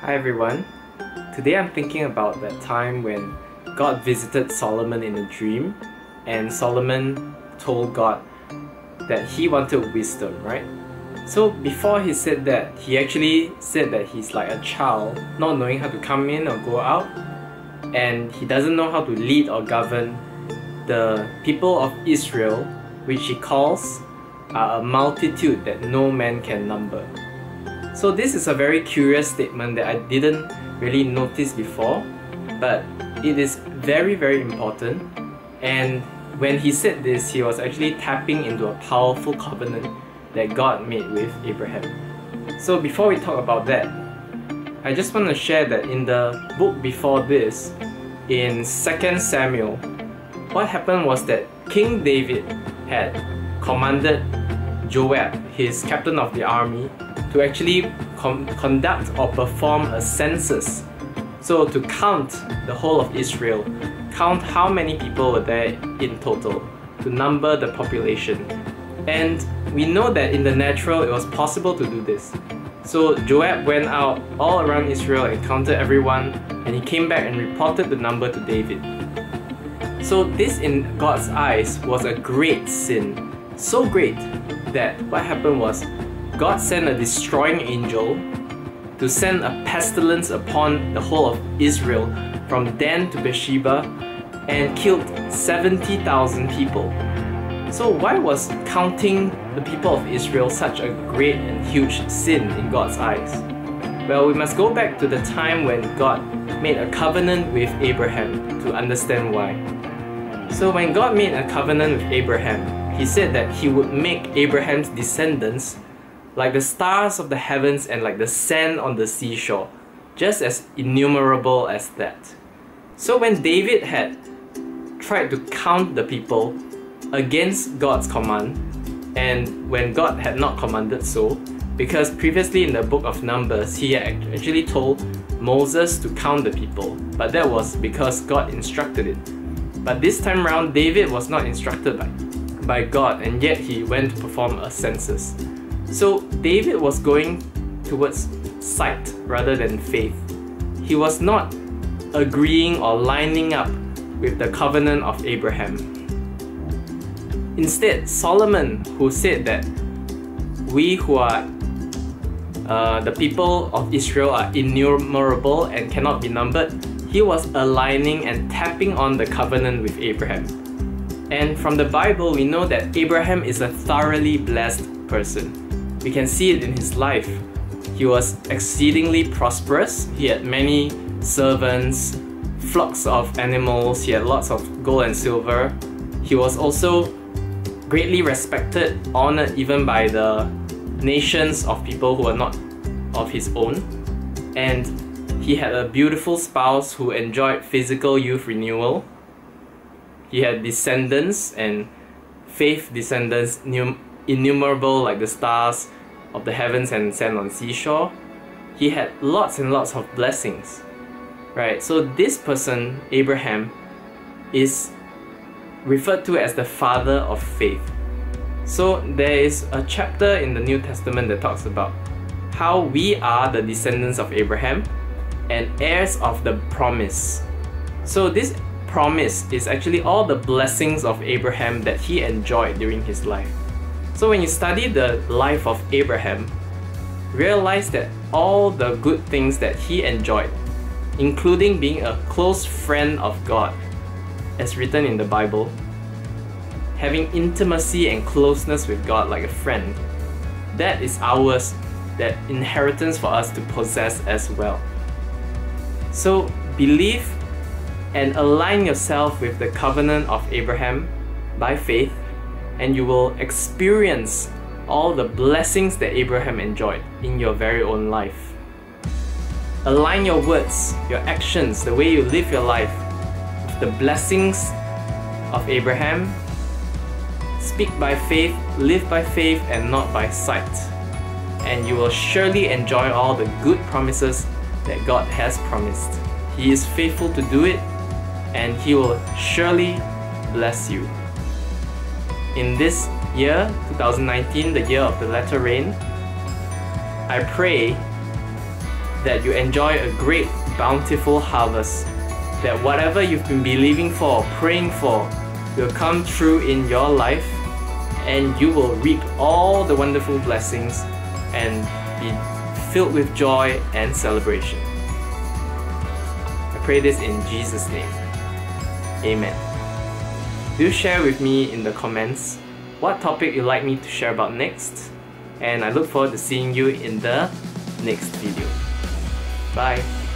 Hi everyone. Today I'm thinking about that time when God visited Solomon in a dream and Solomon told God that he wanted wisdom, right? So before he said that, he actually said that he's like a child, not knowing how to come in or go out, and he doesn't know how to lead or govern the people of Israel, which he calls uh, a multitude that no man can number. So this is a very curious statement that I didn't really notice before, but it is very very important. And when he said this, he was actually tapping into a powerful covenant that God made with Abraham. So before we talk about that, I just want to share that in the book before this, in 2 Samuel, what happened was that King David had commanded Joab, his captain of the army, to actually conduct or perform a census. So to count the whole of Israel, count how many people were there in total, to number the population. And we know that in the natural it was possible to do this. So Joab went out all around Israel and counted everyone, and he came back and reported the number to David. So this in God's eyes was a great sin. So great that what happened was God sent a destroying angel to send a pestilence upon the whole of Israel from Dan to Beersheba and killed 70,000 people. So why was counting the people of Israel such a great and huge sin in God's eyes? Well, we must go back to the time when God made a covenant with Abraham to understand why. So when God made a covenant with Abraham, he said that he would make Abraham's descendants like the stars of the heavens and like the sand on the seashore, just as innumerable as that. So when David had tried to count the people, against God's command, and when God had not commanded so, because previously in the book of Numbers, he had actually told Moses to count the people, but that was because God instructed it. But this time around, David was not instructed by, by God, and yet he went to perform a census. So David was going towards sight rather than faith. He was not agreeing or lining up with the covenant of Abraham. Instead, Solomon, who said that we who are uh, the people of Israel are innumerable and cannot be numbered, he was aligning and tapping on the covenant with Abraham. And from the Bible, we know that Abraham is a thoroughly blessed person. We can see it in his life. He was exceedingly prosperous, he had many servants, flocks of animals, he had lots of gold and silver. He was also greatly respected, honored even by the nations of people who were not of his own. And he had a beautiful spouse who enjoyed physical youth renewal. He had descendants and faith descendants innumerable like the stars of the heavens and sand on seashore. He had lots and lots of blessings. Right? So this person, Abraham, is referred to as the father of faith. So there is a chapter in the New Testament that talks about how we are the descendants of Abraham and heirs of the promise. So this promise is actually all the blessings of Abraham that he enjoyed during his life. So when you study the life of Abraham, realize that all the good things that he enjoyed, including being a close friend of God, as written in the Bible, having intimacy and closeness with God like a friend, that is ours, that inheritance for us to possess as well. So believe and align yourself with the covenant of Abraham by faith, and you will experience all the blessings that Abraham enjoyed in your very own life. Align your words, your actions, the way you live your life with the blessings of Abraham. Speak by faith, live by faith, and not by sight. And you will surely enjoy all the good promises that God has promised. He is faithful to do it, and He will surely bless you. In this year, 2019, the year of the latter rain, I pray that you enjoy a great, bountiful harvest. That whatever you've been believing for, praying for, will come true in your life and you will reap all the wonderful blessings and be filled with joy and celebration. I pray this in Jesus' name. Amen. Do share with me in the comments what topic you'd like me to share about next, and I look forward to seeing you in the next video. Bye.